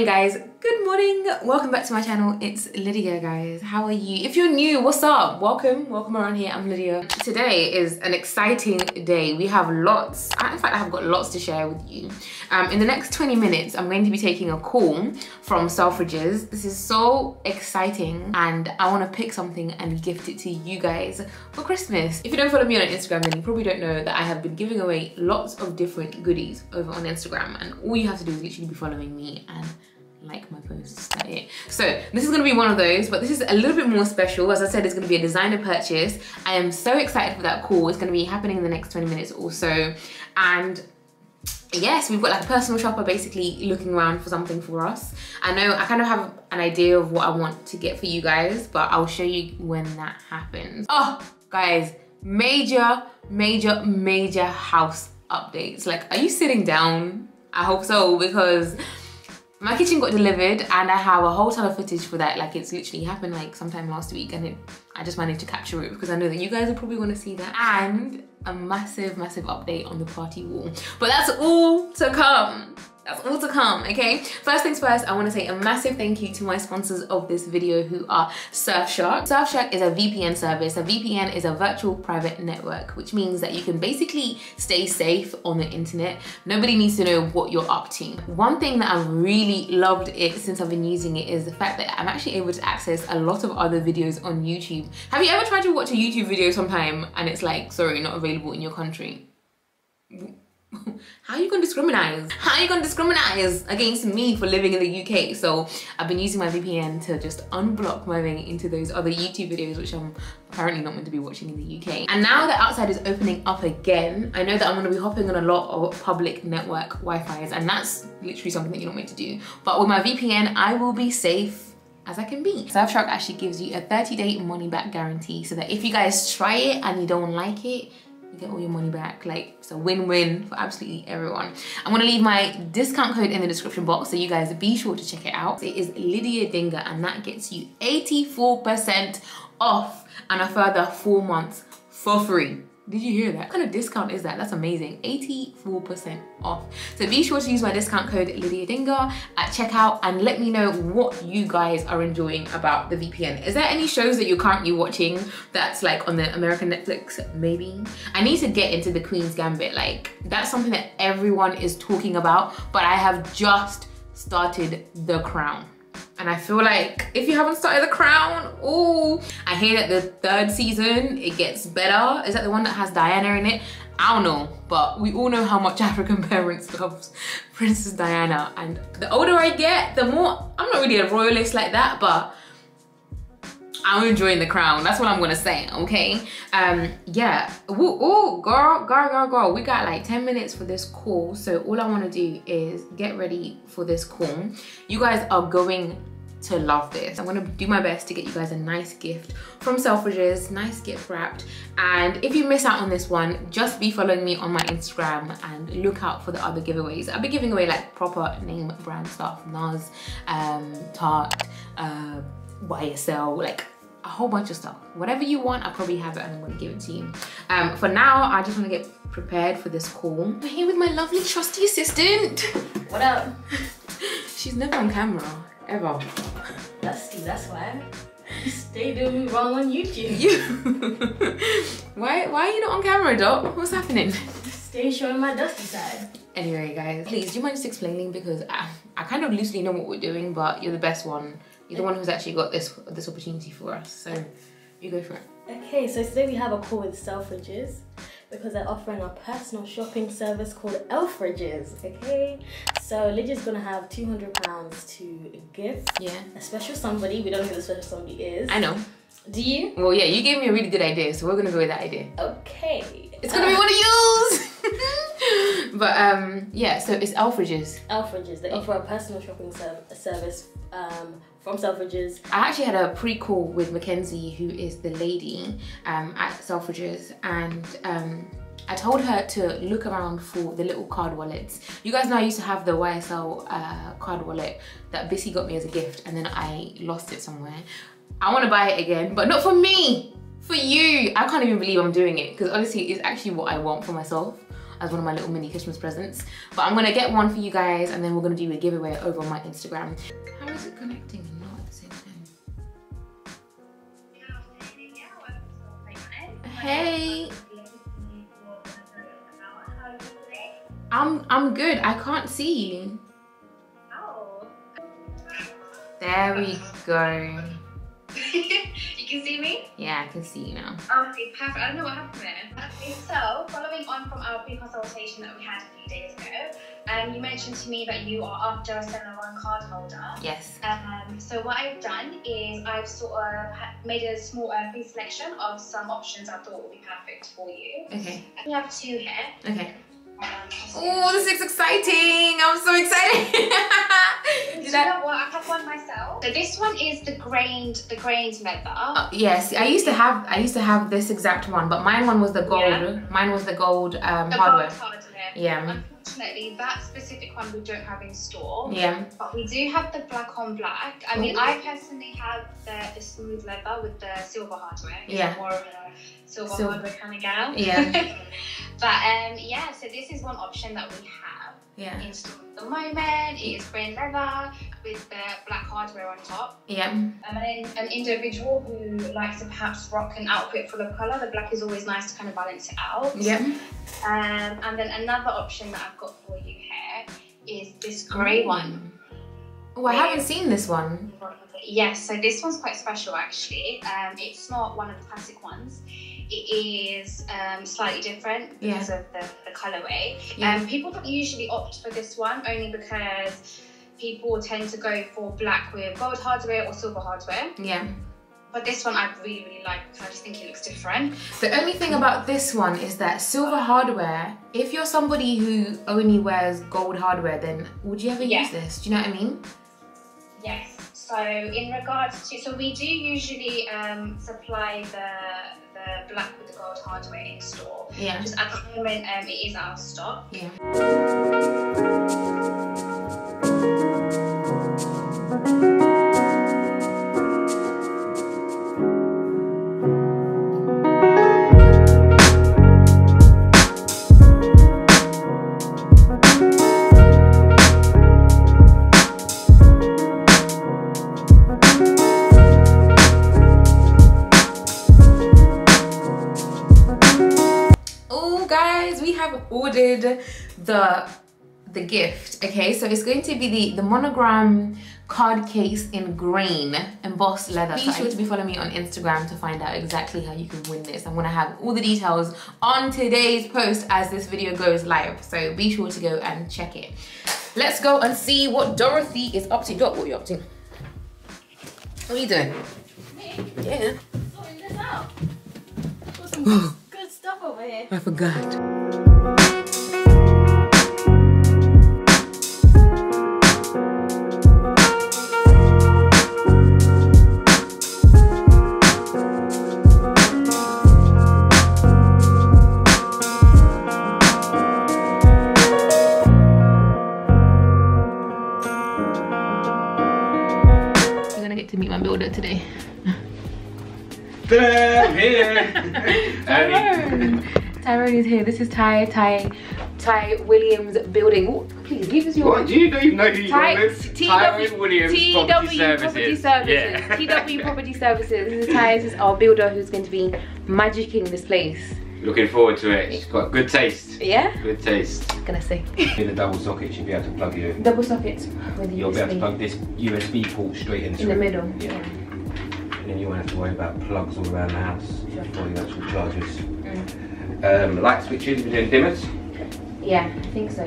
morning guys. Good morning. Welcome back to my channel. It's lydia guys. How are you? If you're new what's up? Welcome. Welcome around here. I'm lydia. Today is an exciting day. We have lots. In fact i have got lots to share with you. Um, in the next 20 minutes i'm going to be taking a call from selfridges. This is so exciting and i want to pick something and gift it to you guys for christmas. If you don't follow me on instagram then you probably don't know that i have been giving away lots of different goodies over on instagram and all you have to do is literally be following me and like my posts, that it. So this is gonna be one of those, but this is a little bit more special. As I said, it's gonna be a designer purchase. I am so excited for that call. It's gonna be happening in the next 20 minutes or so. And yes, we've got like a personal shopper basically looking around for something for us. I know I kind of have an idea of what I want to get for you guys, but I'll show you when that happens. Oh, guys, major, major, major house updates. Like, are you sitting down? I hope so because my kitchen got delivered and I have a whole ton of footage for that. Like it's literally happened like sometime last week and it, I just managed to capture it because I know that you guys will probably want to see that. And a massive, massive update on the party wall. But that's all to come. That's all to come, okay? First things first, I wanna say a massive thank you to my sponsors of this video who are Surfshark. Surfshark is a VPN service. A VPN is a virtual private network, which means that you can basically stay safe on the internet. Nobody needs to know what you're up to. One thing that I've really loved it since I've been using it is the fact that I'm actually able to access a lot of other videos on YouTube. Have you ever tried to watch a YouTube video sometime and it's like, sorry, not available in your country? how are you gonna discriminate? How are you gonna discriminate against me for living in the UK? So I've been using my VPN to just unblock my way into those other YouTube videos, which I'm apparently not meant to be watching in the UK. And now that outside is opening up again, I know that I'm gonna be hopping on a lot of public network Wi-Fi's and that's literally something that you're not meant to do. But with my VPN, I will be safe as I can be. Surfshark actually gives you a 30 day money back guarantee so that if you guys try it and you don't like it, you get all your money back. Like it's a win-win for absolutely everyone. I'm gonna leave my discount code in the description box so you guys be sure to check it out. It is Lydia Dinga and that gets you 84% off and a further four months for free. Did you hear that? What kind of discount is that? That's amazing. 84% off. So be sure to use my discount code Lydia Dinga at checkout and let me know what you guys are enjoying about the VPN. Is there any shows that you're currently watching that's like on the American Netflix? Maybe. I need to get into the Queen's Gambit. Like that's something that everyone is talking about, but I have just started The Crown. And I feel like if you haven't started The Crown, oh, I hear that the third season, it gets better. Is that the one that has Diana in it? I don't know, but we all know how much African parents love Princess Diana. And the older I get, the more, I'm not really a royalist like that, but I'm enjoying the crown. That's what I'm gonna say, okay? Um, yeah. Oh, girl, girl, girl, girl. We got like 10 minutes for this call. So all I wanna do is get ready for this call. You guys are going to love this. I'm gonna do my best to get you guys a nice gift from Selfridges, nice gift wrapped. And if you miss out on this one, just be following me on my Instagram and look out for the other giveaways. I'll be giving away like proper name brand stuff, NARS, um, Tarte, uh, YSL, like a whole bunch of stuff. Whatever you want, I probably have it and I'm gonna give it to you. Um, for now, I just wanna get prepared for this call. I'm here with my lovely trusty assistant. What up? She's never on camera ever. Dusty, that's why. Stay doing me wrong on YouTube. You. why, why are you not on camera, Dot? What's happening? Stay showing my dusty side. Anyway, guys, please, do you mind just explaining? Because I, I kind of loosely know what we're doing, but you're the best one. You're the one who's actually got this this opportunity for us. So you go for it. Okay, so today we have a call with Selfridges because they're offering a personal shopping service called Elfridges. Okay, so Lydia's gonna have two hundred pounds to give. Yeah. A special somebody. We don't know who the special somebody is. I know. Do you? Well, yeah, you gave me a really good idea, so we're gonna go with that idea. Okay. It's gonna uh, be one of yours. but um, yeah, so it's Elfridges. Elfridges. They offer a personal shopping ser service um, from Selfridges. I actually had a pre-call with Mackenzie, who is the lady um, at Selfridges, and um, I told her to look around for the little card wallets. You guys know I used to have the YSL uh, card wallet that Bissy got me as a gift, and then I lost it somewhere. I want to buy it again, but not for me, for you. I can't even believe I'm doing it, because honestly, it's actually what I want for myself. As one of my little mini Christmas presents. But I'm gonna get one for you guys and then we're gonna do a giveaway over on my Instagram. How is it connecting and not at the same time? Hey. I'm I'm good. I can't see you. There we go. you can see me? Yeah, I can see you now. Okay, perfect. I don't know what happened there. Okay, so following on from our pre-consultation that we had a few days ago, um, you mentioned to me that you are after a Stella One card holder. Yes. Um, so what I've done is I've sort of made a small uh, pre-selection of some options I thought would be perfect for you. Okay. We have two here. Okay. Oh, this is exciting! I'm so excited. You I- know what? I have one myself. So this one is the grained, the grained leather. Uh, yes, I used to have I used to have this exact one, but mine one was the gold. Yeah. Mine was the gold um, the hardware. gold hardware. Yeah. Unfortunately, that specific one we don't have in store. Yeah. But we do have the black on black. I mean, Ooh. I personally have the, the smooth leather with the silver hardware. Yeah. More of a silver Sil- hardware kind of gal. Yeah. but um, yeah, so this is one option that we have Yeah. in the moment. It is grain leather with the black hardware on top. Yeah. Um, and then an individual who likes to perhaps rock an outfit full of colour, the black is always nice to kind of balance it out. Yeah. Um, and then another option that I've got for you here is this grey one. Oh, I haven't seen this one. Yes, so this one's quite special actually. Um, it's not one of the classic ones. It is um, slightly different Yeah. because of the, the colourway. Yeah. Um, people don't usually opt for this one only because people tend to go for black with gold hardware or silver hardware. Yeah. But this one I really, really like because I just think it looks different. The only thing about this one is that silver hardware, if you're somebody who only wears gold hardware, then would you ever Yeah. use this? Do you know what I mean? Yes. So in regards to, so we do usually um, supply the black with the gold hardware in store. Yeah. Just at the moment, um, it is out of stock. Yeah. Guys, we have ordered the the gift. Okay, so it's going to be the the monogram card case in grain embossed leather. Be sure to be following me on Instagram to find out exactly how you can win this. I'm gonna have all the details on today's post as this video goes live. So be sure to go and check it. Let's go and see what Dorothy is up to. Dot, what are you up to? What are you doing? me? Yeah, Sorting this out. stuff over here. I forgot. You're gonna get to meet my builder today. Ta-da, I'm here. Early. Tyrone. Tyrone is here. This is Ty Ty Ty Williams building. Oh, please give us your What? Do you don't even know who you're Ty with? TW Tyrone Williams TW Property Services. Property Services. Yeah. TW Property Services. This is Ty. This is our builder who's going to be magicking this place. Looking forward to it. She's got good taste. Yeah. Good taste. Gonna see. In the double socket, you'll be able to plug your. Double sockets with You'll be able to plug this USB port straight into in the it. middle. Yeah. And then you won't have to worry about plugs all around the house for the actual chargers. Mm. Um, light switches, we're doing dimmers. Yeah, I think so.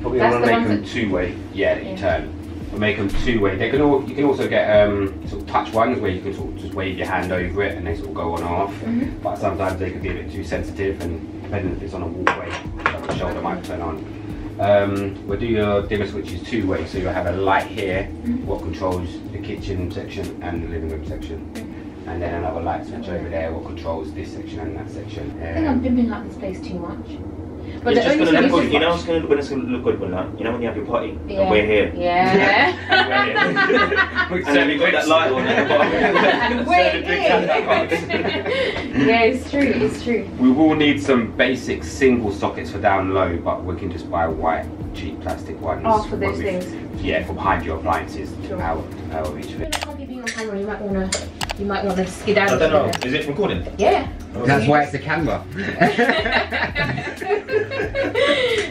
Probably want to make them two way. Yeah, that you Yeah. turn. We'll make them two way. They can all. You can also get um, sort of touch ones where you can sort of just wave your hand over it and they sort of go on and off. Mhm. But sometimes they can be a bit too sensitive and depending if it's on a walkway, the shoulder might turn on. Um, we'll do your dimmer switches two way, so you'll have a light here, Mm-hmm. what controls the kitchen section and the living room section. And then another light switch over there, what controls this section and that section. I think I'm Um, pimping up this place too much. But it's the just gonna look good. is- You know what's gonna when it's gonna look good when that you know when you have your party Yeah. and we're here. Yeah. and then we got that light on at the bottom. Wait, So the big yeah. candle box. Yeah, it's true. It's true. We will need some basic single sockets for down low, but we can just buy white, cheap plastic ones. Oh, for when those we- things. Yeah, for behind your appliances, Sure. out, out of each When fit. it being on camera, you might wanna, you might wanna skedaddle. I don't know. a. Is it recording? Yeah. That's why it's the camera.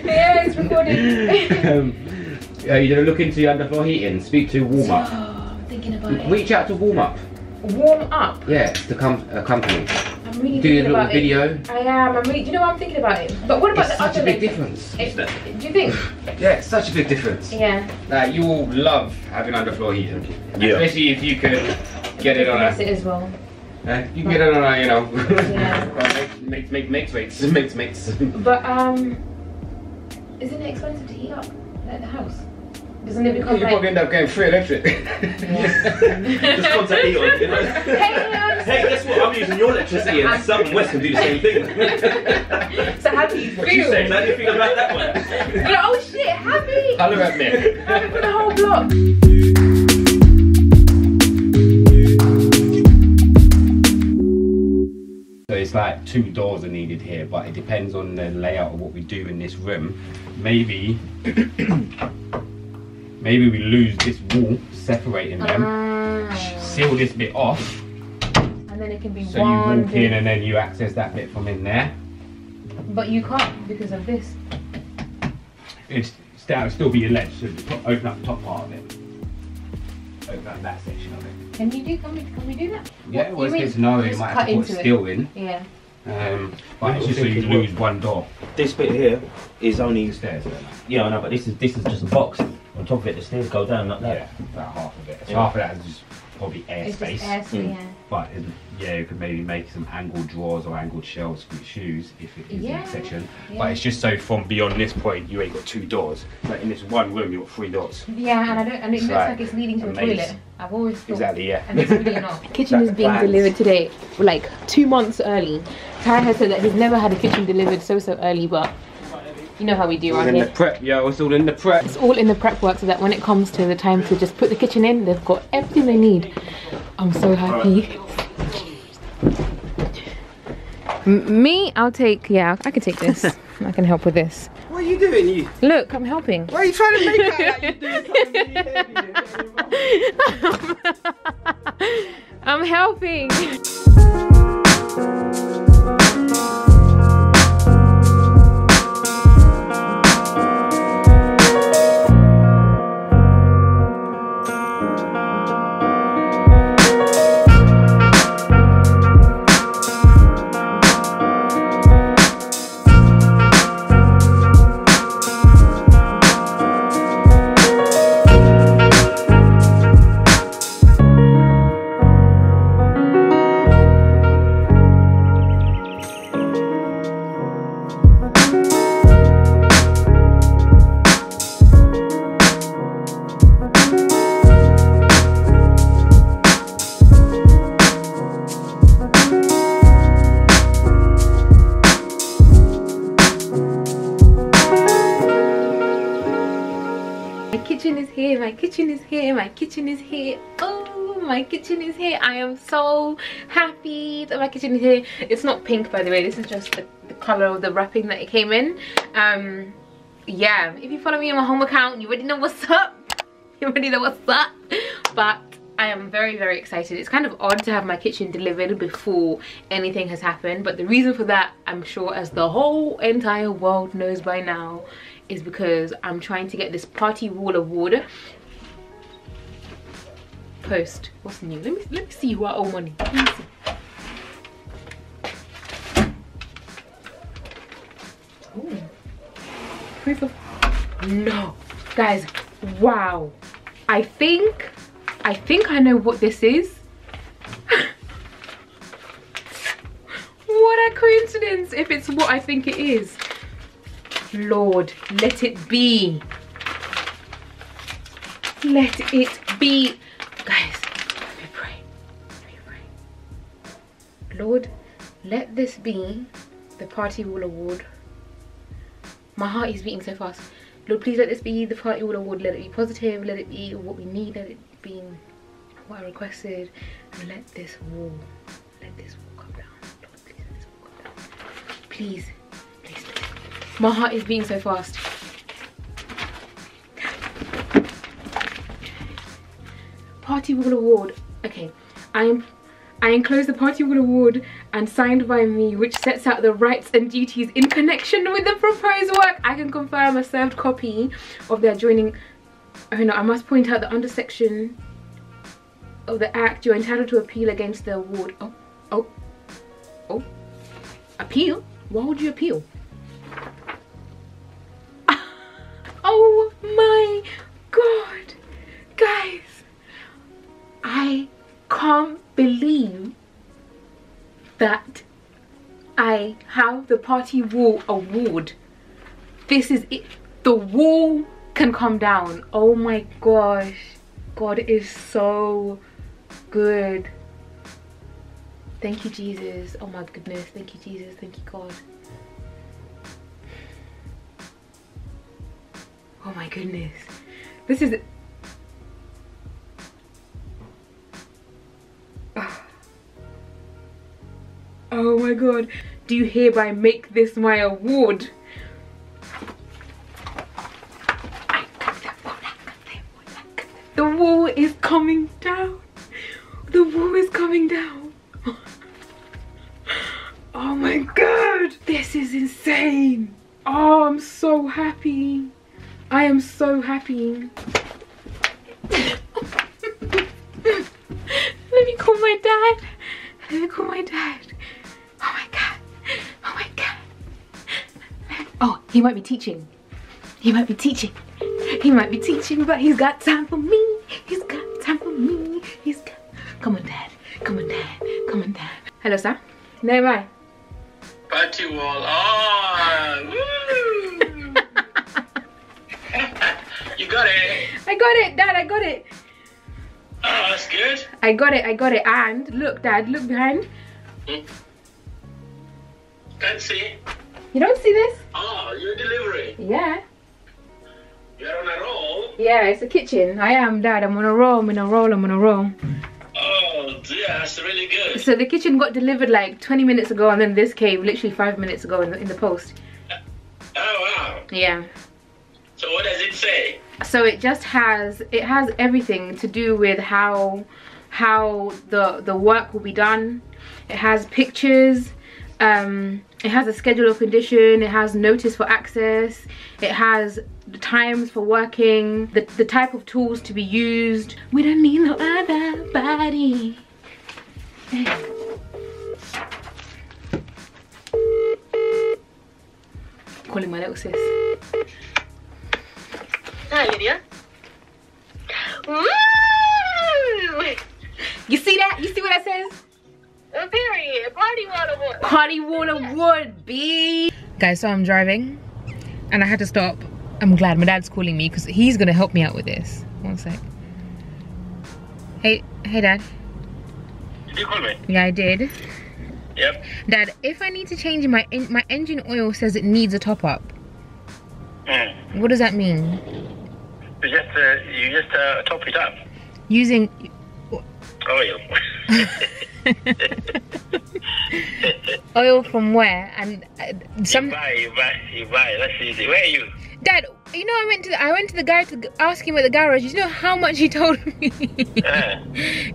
yeah, it's recording. um, are you gonna look into your underfloor heating? Speak to Warm Up. Oh, I'm thinking about it. Reach out to Warm Up. Warm up. Yeah, it's the com- a company. I'm really Do your thinking little about video. it. I am. I'm really. Do you know what I'm thinking about it? But what about It's the such other a big difference. It- do you think? Yeah, it's such a big difference. Yeah. Like you will love having underfloor heating. Yeah. Especially if you could get it on That's a, it as well. uh, you can get it on a, you know, Yeah. make, make, make, makes mates, makes mates. But um, isn't it expensive to heat up at the house? Doesn't it become? You become probably like? end up getting free electric. Just contact E.ON. You know? Hey, hey, guess what? I'm using your electricity, and South and West can do the same thing. So how do you what you feel? say? How do you feel about that one? You're like, oh shit, happy. Hello at me. Happy for the whole block. So it's like two doors are needed here, but it depends on the layout of what we do in this room. Maybe, maybe we lose this wall separating them, Ah. seal this bit off, and then it can be so you one walk big- in and then you access that bit from in there. But you can't because of this. It's that would still be a ledge, so you open up the top part of it. Open up that section of it. Can you do? Can we? Can we do that? Yeah, What, worst you case mean scenario, you might have to put into steel in. Yeah. Um, but it's just so you lose one door. This bit here is only. Stairs, yeah. Yeah, I know, but this is this is just a box. On top of it, the stairs go down like Yeah, about half of it. So Yeah. half of that is just probably It's airspace. just air, so Mm. yeah. But it- yeah, you could maybe make some angled drawers or angled shelves for your shoes if it is Yeah, in a section. yeah. But it's just so from beyond this point, you ain't got two doors. Like in this one room, you've got three doors. Yeah, and I don't. And it It's looks like like it's leading to a toilet. I've always thought. Exactly, yeah. And it's really not. kitchen is being plans. delivered today, like two months early. Ty has said that he's never had a kitchen delivered so so early, but you know how we do It's around in the here. prep, yo, it's all in the prep. It's all in the prep work so that when it comes to the time to just put the kitchen in, they've got everything they need. I'm so happy. M- me, I'll take. Yeah, I can take this. I can help with this. What are you doing? You? Look, I'm helping. Why are you trying to make out like you're doing something really? I'm helping. Oh, my kitchen is here. I am so happy that my kitchen is here. It's not pink, by the way. This is just the, the color of the wrapping that it came in. Um, yeah, if you follow me on my home account, you already know what's up. You already know what's up. But I am very, very excited. It's kind of odd to have my kitchen delivered before anything has happened. But the reason for that, I'm sure as the whole entire world knows by now, is because I'm trying to get this party wall award post. What's new? Let me let me see who I owe money. Let me see. Ooh. Proof of no, guys. Wow. I think I think I know what this is. what a coincidence if it's what I think it is. Lord, let it be. Let it be. Guys, let me pray. Let me pray. Lord, let this be the Party Wall Award. My heart is beating so fast. Lord, please let this be the Party Wall Award. Let it be positive. Let it be what we need. Let it be what I requested. And let this wall, let this wall come down. Lord, please. Please. My heart is beating so fast. Party Wall Award. Okay, I'm I enclose the Party Wall Award and signed by me, which sets out the rights and duties in connection with the proposed work. I can confirm a served copy of the adjoining. Oh no, I must point out the under section of the Act. You're entitled to appeal against the award. Oh, oh, oh. Appeal? Why would you appeal? oh my the Party Wall Award. This is it. The wall can come down. Oh my gosh. God is so good. Thank you, Jesus. Oh my goodness. Thank you, Jesus. Thank you, God. Oh my goodness. This is Oh my god. Do you hereby make this my award? The wall is coming down. The wall is coming down. Oh my god. This is insane. Oh, I'm so happy. I am so happy. Let me call my dad. Let me call my dad. He might be teaching. He might be teaching. He might be teaching, but he's got time for me. He's got time for me. He's got. Come on, dad. Come on, dad. Come on, dad. Hello, sir. Name I. Party wall. Woo! you got it. I got it, dad. I got it. Oh, that's good. I got it. I got it. And look, dad. Look behind. Hmm. Can't see. You don't see this? Oh, you're delivering. Yeah. You're on a roll. Yeah, it's a kitchen. I am, dad. I'm on a roll. I'm on a roll. I'm on a roll. Oh, dear, that's really good. So the kitchen got delivered like 20 minutes ago, and then this came literally five minutes ago in the, in the post. Oh, wow. Yeah. So what does it say? So it just has it has everything to do with how how the the work will be done. It has pictures. Um, it has a schedule of condition. It has notice for access. It has the times for working. The the type of tools to be used. We don't need no other body. Calling my little sis. Hi, Lydia. Woo! You see that? You see what that says? A period. Party water water. Party Water Wood, B. Guys, so I'm driving and I had to stop. I'm glad my dad's calling me because he's gonna help me out with this. One sec. Hey, hey, dad. Did you call me? Yeah, I did. Yep. Dad, if I need to change my en my engine oil says it needs a top up. Mm. What does that mean? You just, uh, you just uh, top it up. Using Oil. oil from where? And uh, some you buy, you buy, you buy. That's easy. Where are you? dad. You know, I went to the, I went to the guy to ask him at the garage. You know how much he told me. Uh,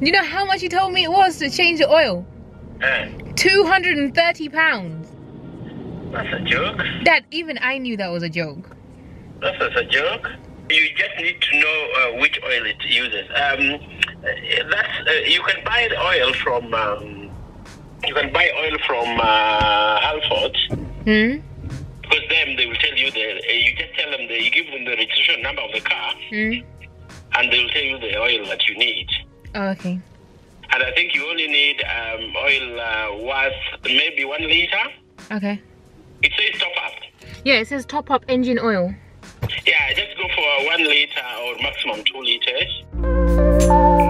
you know how much he told me it was to change the oil? uh, 230 pounds. that's a joke. Dad, even I knew that was a joke. That's a joke. You just need to know uh, which oil it uses. Um, uh, that's uh, you can buy oil from. Um, you can buy oil from uh, Halford Hmm? because them they will tell you the. Uh, you just tell them the, you give them the registration number of the car Hmm? and they will tell you the oil that you need. Oh, okay. And I think you only need um, oil uh, worth maybe one liter. Okay. It says top up. Yeah, it says top up engine oil. Yeah, just go for one liter or maximum two liters.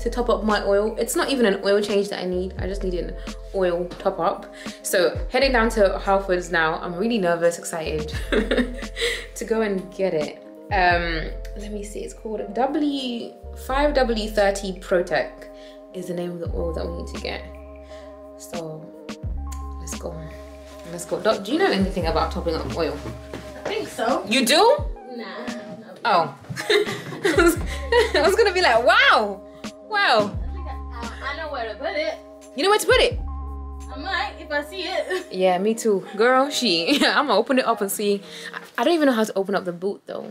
To top up my oil. It's not even an oil change that I need. I just need an oil top up. So heading down to Halfords now. I'm really nervous, excited to go and get it. Um, let me see, it's called W 5W30 Protec is the name of the oil that we need to get. So let's go. Let's go. Dot, do you know anything about topping up oil? I think so. You do? Nah. Oh. I was gonna be like, wow, wow. I I, know where to put it. You know where to put it? I might if I see it. Yeah, me too. Girl, she. I'm gonna open it up and see. I, I don't even know how to open up the boot though.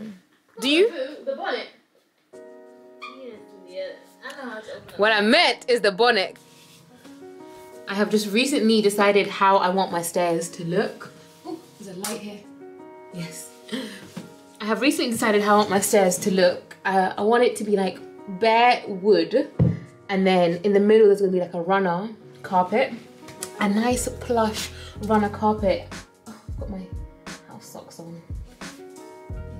Do you? The bonnet. Yes, yes. I know how to open up. What I meant is the bonnet. I have just recently decided how I want my stairs to look. Oh, there's a light here. Yes. I have recently decided how I want my stairs to look. Uh, I want it to be like bare wood and then in the middle there's gonna be like a runner carpet. A nice plush runner carpet. Oh, I've got my house socks on.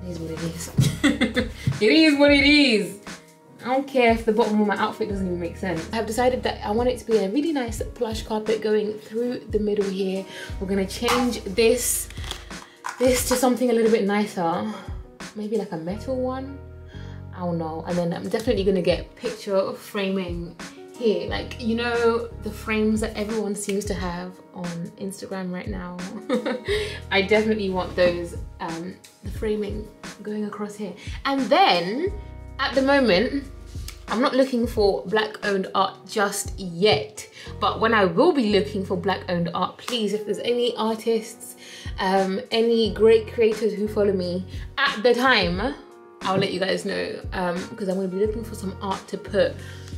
It is what it is. it is what it is. I don't care if the bottom of my outfit doesn't even make sense. I've decided that I want it to be a really nice plush carpet going through the middle here. We're gonna change this, this to something a little bit nicer. Maybe like a metal one. I don't know. And then I'm definitely gonna get picture framing here. Like, you know, the frames that everyone seems to have on Instagram right now. I definitely want those, um, the framing going across here. And then at the moment, I'm not looking for black owned art just yet, but when I will be looking for black owned art, please, if there's any artists, um, any great creators who follow me at the time, I'll let you guys know um, because I'm gonna be looking for some art to put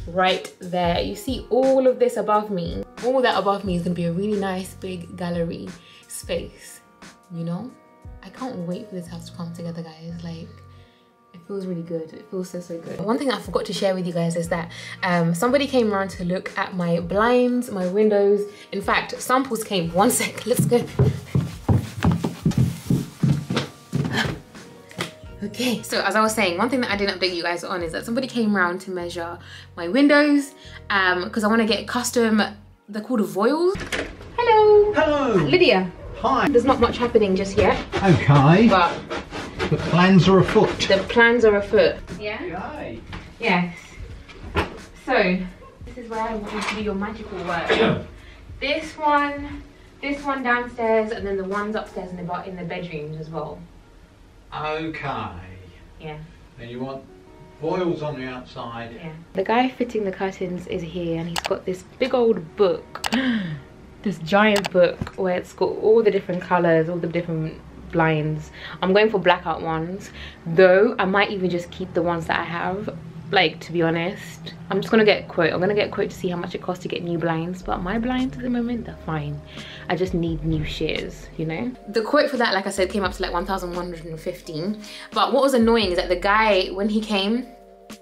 right there. You see all of this above me, all that above me is gonna be a really nice big gallery space, you know? I can't wait for this house to come together, guys. Like, it feels really good. It feels so, so good. One thing I forgot to share with you guys is that um, somebody came around to look at my blinds, my windows. In fact, samples came. One sec, let's go. Okay, so as I was saying, one thing that I didn't update you guys on is that somebody came around to measure my windows um, because I want to get custom, they're called voiles. Hello. Hello. Lydia. Hi. There's not much happening just yet, Okay. but the plans are afoot. the plans are afoot. Yeah? Hi. Yes. So, this is where I want you to do your magical work. this one, this one downstairs, and then the ones upstairs in the, in the bedrooms as well. Okay. Yeah. And you want voiles on the outside. Yeah. The guy fitting the curtains is here and he's got this big old book. this giant book where it's got all the different colours, all the different blinds. I'm going for blackout ones. Though I might even just keep the ones that I have. Like to be honest. I'm just gonna get a quote. I'm gonna get a quote to see how much it costs to get new blinds. But my blinds at the moment, they're fine. I just need new shears, you know? The quote for that, like I said, came up to like 1,115. But what was annoying is that the guy, when he came,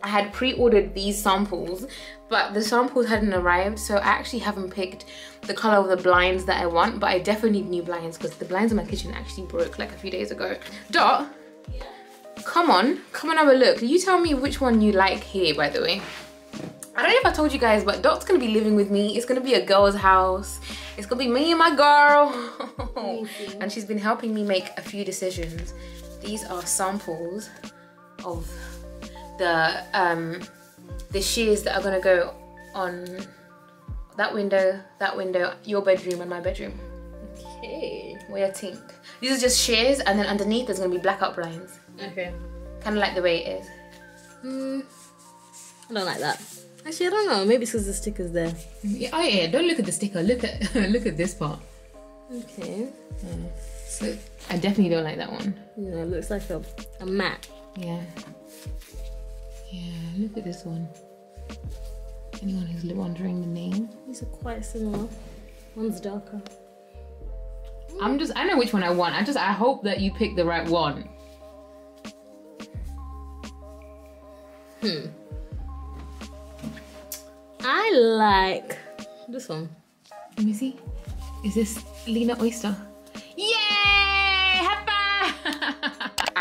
I had pre-ordered these samples, but the samples hadn't arrived, so I actually haven't picked the color of the blinds that I want, but I definitely need new blinds because the blinds in my kitchen actually broke like a few days ago. Dot, come on, come and have a look. Can you tell me which one you like here, by the way. I don't know if I told you guys, but Dot's gonna be living with me. It's gonna be a girl's house. It's gonna be me and my girl. and she's been helping me make a few decisions. These are samples of the um the shears that are gonna go on that window, that window, your bedroom and my bedroom. Okay. Do you think? These are just shears and then underneath there's gonna be blackout blinds. Okay. Kinda like the way it is. Hmm. I don't like that. Actually, I don't know. Maybe it's because the sticker's there. Yeah, oh yeah, don't look at the sticker, look at look at this part. Okay. So I definitely don't like that one. You know, it looks like a, a mat. Yeah. Yeah, look at this one. Anyone who's wondering the name? These are quite similar. One's darker. I'm just I know which one I want. I just I hope that you pick the right one. Hmm. I like this one. Let me see. Is this Lena Oyster?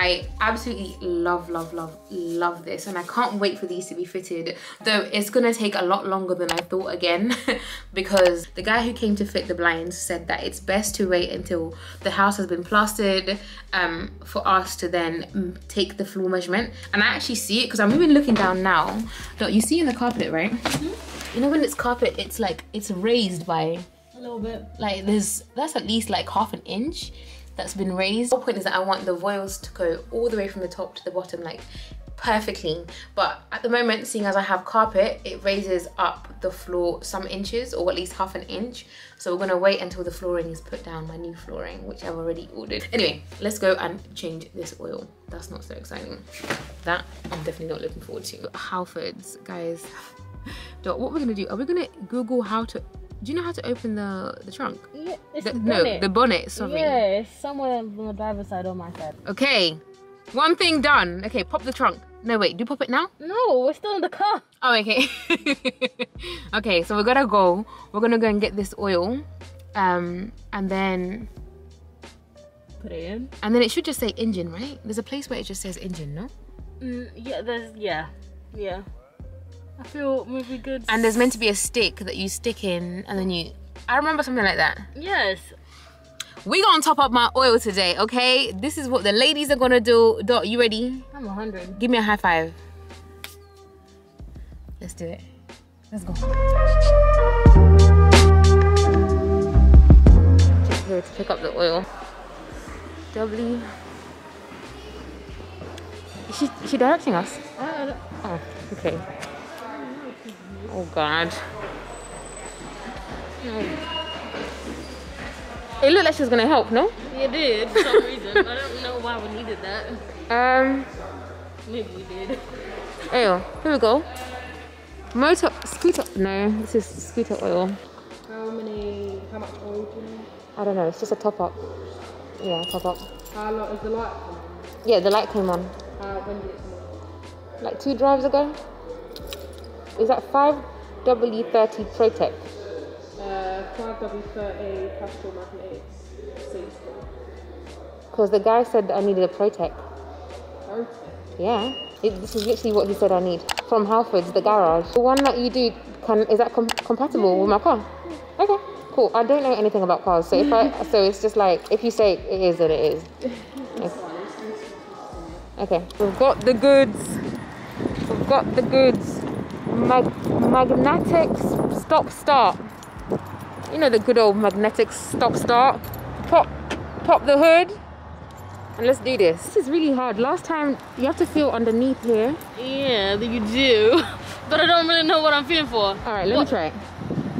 I absolutely love, love, love, love this. And I can't wait for these to be fitted. Though it's gonna take a lot longer than I thought again. because the guy who came to fit the blinds said that it's best to wait until the house has been plastered um, for us to then mm, take the floor measurement. And I actually see it because I'm even looking down now. Look, you see in the carpet, right? You know when it's carpet, it's like, it's raised by A little bit. like there's that's at least like half an inch that's been raised. The point is that I want the voiles to go all the way from the top to the bottom like perfectly. But at the moment seeing as I have carpet it raises up the floor some inches or at least half an inch. So we're gonna wait until the flooring is put down my new flooring which I've already ordered. Anyway let's go and change this oil. That's not so exciting. That I'm definitely not looking forward to. Halfords guys. What we're gonna do are we gonna google how to do you know how to open the the trunk? Yeah, it's the, the no the bonnet sorry. Yeah, it's somewhere on the driver's side or my side. okay one thing done. Okay pop the trunk. No wait do pop it now? No, we're still in the car. oh okay. Okay so we're gonna go. We're gonna go and get this oil um and then Put it in. and then it should just say engine right? There's a place where it just says engine no? Mm, yeah, there's yeah, yeah. I feel maybe good. and there's meant to be a stick that you stick in and then you i remember something like that yes. we gonna top up my oil today okay this is what the ladies are gonna do dot you ready I'm hundred. Give me a high five. Let's do it. Let's go. Just here to pick up the oil. W. Is she, is she directing us? Uh, oh, okay. Oh, God. It looked like she was gonna help, no? You did for some reason. I don't know why we needed that. Um, Maybe we did. Here we go. Motor, scooter. No, this is scooter oil. How many? How much oil do you need? I don't know, it's just a top up. Yeah, top up. How long is the light? Yeah, the light came on when did it come on? like two drives ago. Is that 5W30 Protec? Uh, 5W30 Castrol Magnetics C Because the guy said that I needed a Protec. Yeah, it, this is literally what he said I need. From Halfords, the garage. The one that you do, can is that com- compatible with my car? Okay, cool. I don't know anything about cars, so if I, so it's just like, if you say it is, then it is. Okay. Okay, we've got the goods. We've got the goods. Mag- Magnatec stop start. You know the good old Magnatec stop start. Pop, pop the hood, and let's do this. This is really hard. Last time you have to feel underneath here. Yeah, you do. But I don't really know what I'm feeling for. All right, let What? me try it.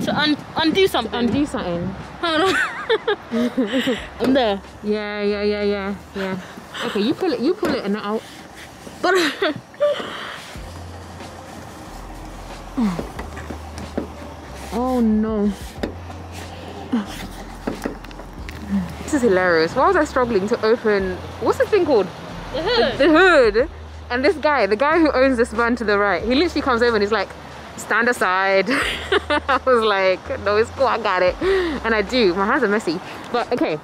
To un- undo something. Undo something. Hold on. I'm there. Yeah, yeah, yeah, yeah, yeah. Okay, you pull it. You pull it, and I'll. But Oh no. This is hilarious. Why was I struggling to open? What's this thing called? the hood. The hood. And this guy, the guy who owns this van to the right, he literally comes over and he's like, stand aside. I was like, no, it's cool, I got it. And I do. My hands are messy. But okay.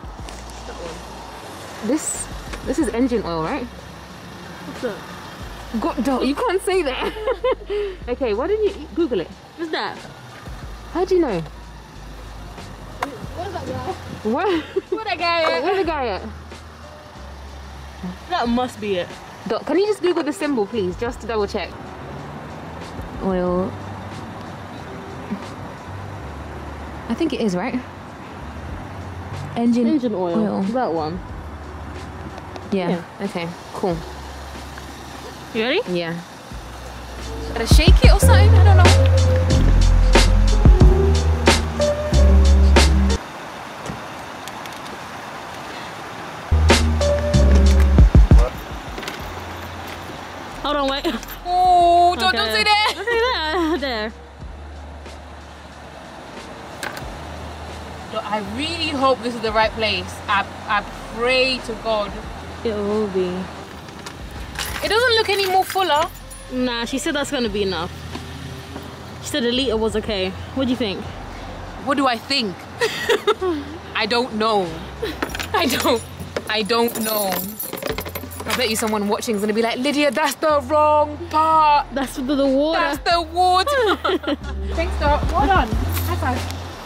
This this is engine oil, right? What's up? God, don't, you can't say that. okay, why didn't you Google it? What's that? How do you know? What's that guy? Where, Where that guy at? where's the guy at? That must be it. Dot, can you just Google the symbol, please, just to double check? Oil. I think it is, right? Engine, Engine oil. oil. That one. Yeah. Okay, cool. You ready? Yeah. Gotta shake it or something? I don't know. Hold on, wait. Oh, don't, don't Okay. say that. Look at that. There. I really hope this is the right place. I, I pray to God. It will be. It doesn't look any more fuller. Nah, she said that's gonna be enough. She said a liter was okay. What do you think? What do I think? I don't know. I don't. I don't know. I bet you someone watching is gonna be like, Lydia, that's the wrong part. That's the, the water. That's the water. Thanks, Dot. Well done. High five.